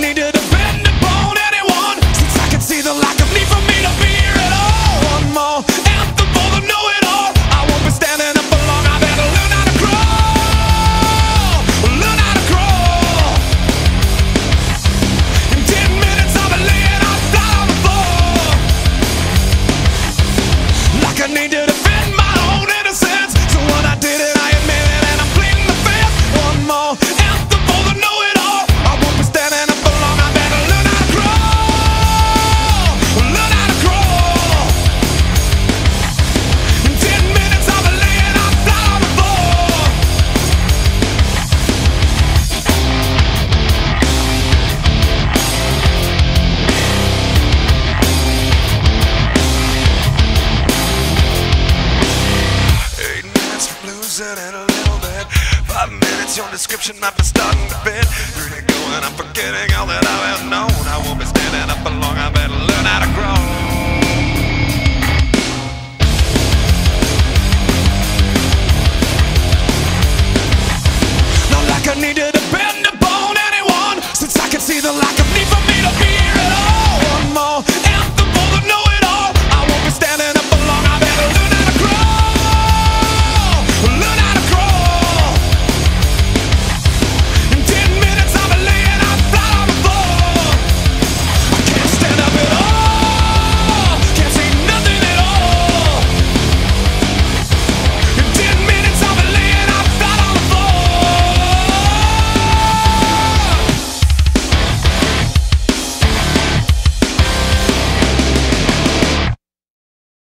needed dancing in a little bit. Five minutes, your description might be starting to fit. Three to go, and I'm forgetting all that I have known. I